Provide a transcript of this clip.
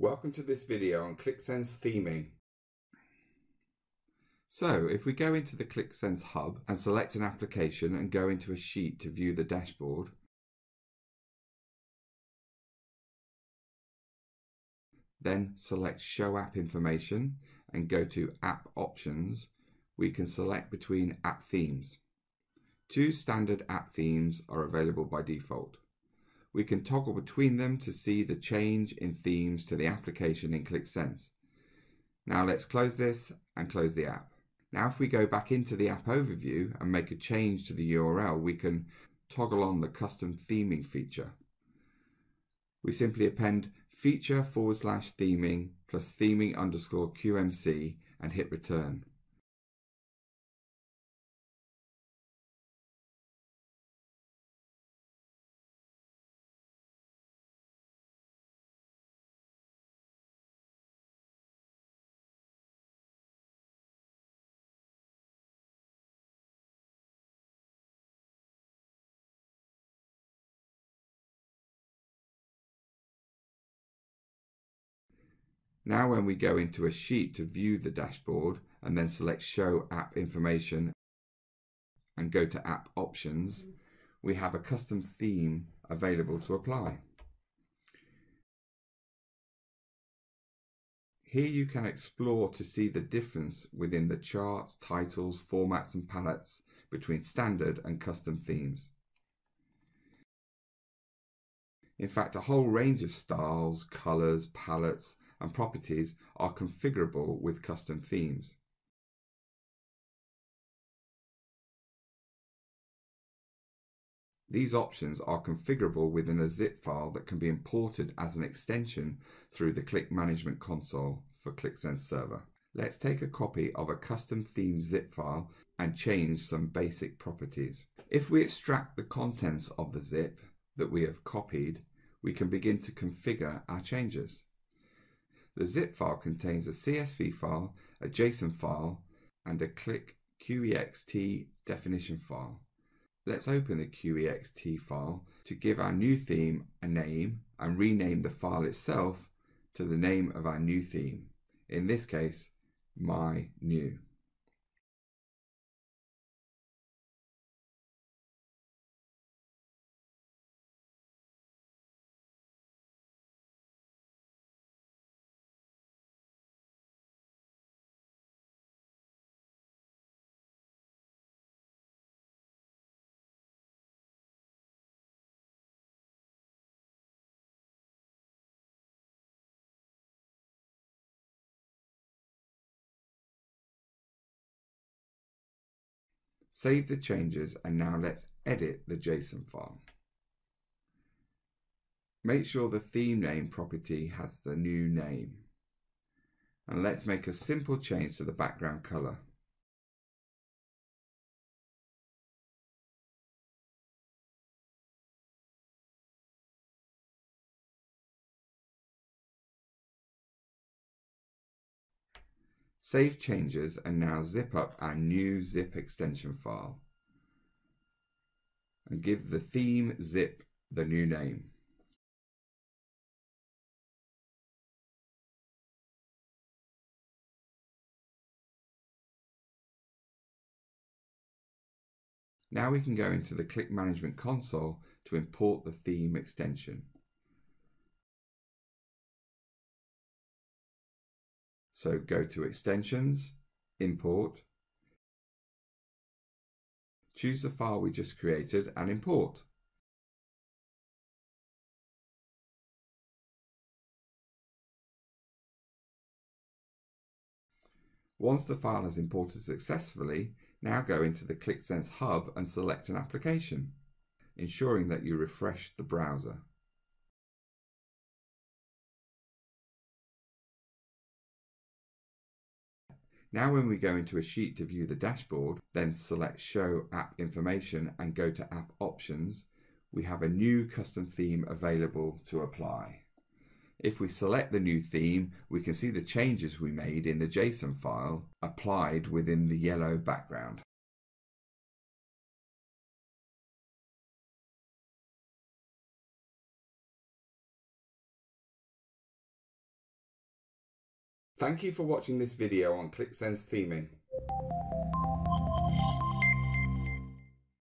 Welcome to this video on Qlik Sense theming. So if we go into the Qlik Sense hub and select an application and go into a sheet to view the dashboard, then select show app information and go to app options, we can select between app themes. Two standard app themes are available by default. We can toggle between them to see the change in themes to the application in Qlik Sense. Now let's close this and close the app. Now if we go back into the app overview and make a change to the URL, we can toggle on the custom theming feature. We simply append feature forward slash theming plus theming underscore QMC and hit return. Now when we go into a sheet to view the dashboard and then select show app information and go to app options, mm. we have a custom theme available to apply. Here you can explore to see the difference within the charts, titles, formats and palettes between standard and custom themes. In fact, a whole range of styles, colours, palettes and properties are configurable with custom themes. These options are configurable within a zip file that can be imported as an extension through the Qlik Management Console for Qlik Sense Server. Let's take a copy of a custom theme zip file and change some basic properties. If we extract the contents of the zip that we have copied, we can begin to configure our changes. The zip file contains a CSV file, a JSON file, and a Qlik QEXT definition file. Let's open the QEXT file to give our new theme a name and rename the file itself to the name of our new theme. In this case, my new. Save the changes and now let's edit the JSON file. Make sure the theme name property has the new name. And let's make a simple change to the background color. Save changes and now zip up our new zip extension file and give the theme zip the new name. Now we can go into the Qlik Management console to import the theme extension. So go to Extensions, Import, choose the file we just created and import. Once the file has imported successfully, now go into the Qlik Sense Hub and select an application, ensuring that you refresh the browser. Now when we go into a sheet to view the dashboard, then select Show App Information and go to App Options, we have a new custom theme available to apply. If we select the new theme, we can see the changes we made in the JSON file applied within the yellow background. Thank you for watching this video on Qlik Sense theming.